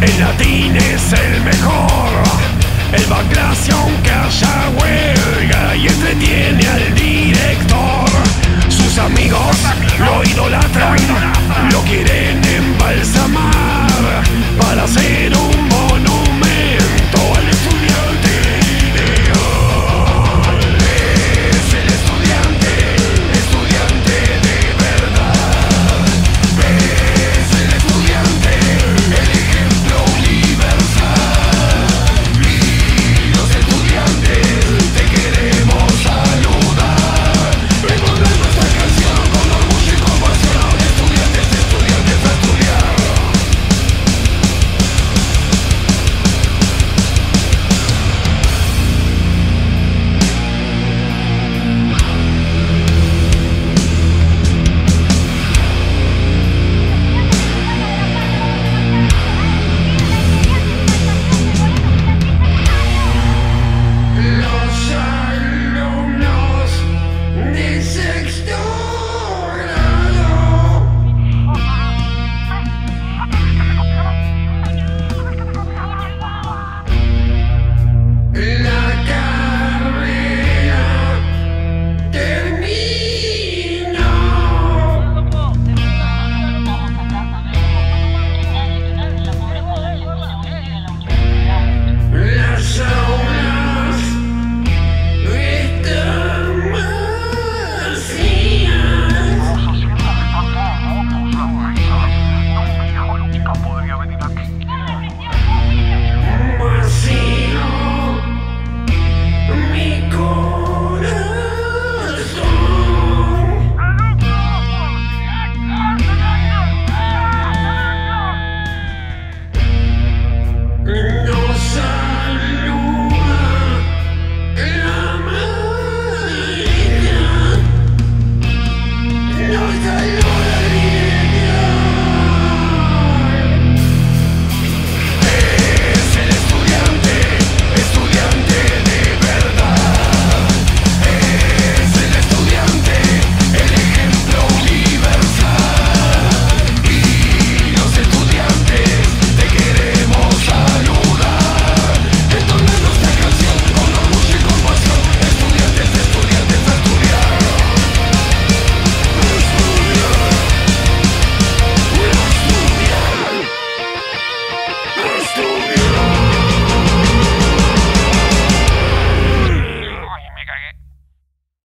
El latín es el mejor. El va clase aunque haya huelga y entretiene al director.